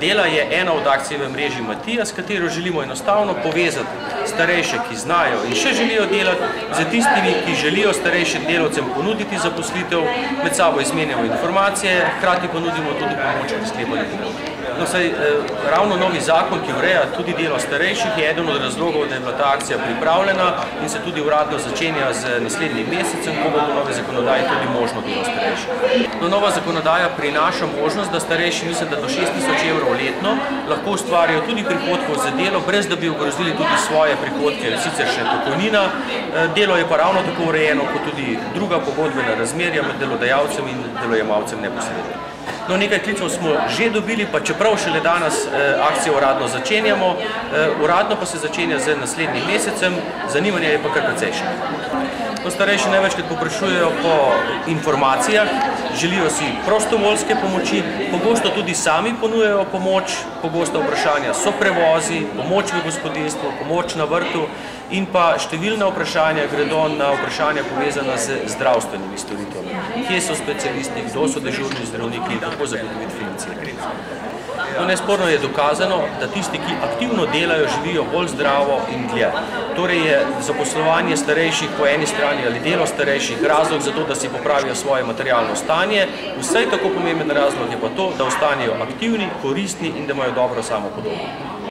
dela je ena od akcij v mreži Matija, s katero želimo enostavno povezati starejše, ki znajo in še želijo delati, z tistimi, ki želijo starejšim delovcem ponuditi zaposlitev, med sabo izmenjamo informacije, hkrati ponudimo tudi pomoč pri sklepanju. No, saj, eh, ravno novi zakon, ki ureja tudi delo starejših, je eden od razlogov, da je bila ta akcija pripravljena in se tudi uradno začenja z naslednjim mesecem, ko bo po novi zakonodaji tudi možno delo starejših. No, nova zakonodaja prinaša možnost, da starejši, mislim, da do 6000 evrov letno, lahko ustvarijo tudi prihodkov za delo, brez da bi ogrozili tudi svoje prihodke, sicer še pokojnina. Eh, delo je pa ravno tako urejeno kot tudi druga pogodbena razmerja med delodajalcem in delojemalcem neposredno. No, nekaj klicev smo že dobili, pa čeprav šele danes eh, akcijo uradno začenjamo, eh, uradno pa se začenja z naslednjim mesecem, zanimanje je pa kar precejšnje. No, starejši največkrat poprašujejo po informacijah, želijo si prostovoljske pomoči, pogosto tudi sami ponujejo pomoč, pogosto vprašanja so prevozi, pomoč v gospodinstvu, pomoč na vrtu in pa številna vprašanja gredo na vprašanja povezana z zdravstvenimi storitvami. Kje so specialisti, kdo so dežurni zdravniki kako zagotoviti financiranje. No, nesporno je dokazano, da tisti, ki aktivno delajo, živijo bolj zdravo in dlje. Torej je zaposlovanje starejših po eni strani ali delo starejših razlog za to, da si popravijo svoje materialno stanje. Vsej tako pomemben razlog je pa to, da ostanejo aktivni, koristni in da imajo dobro samo podobo.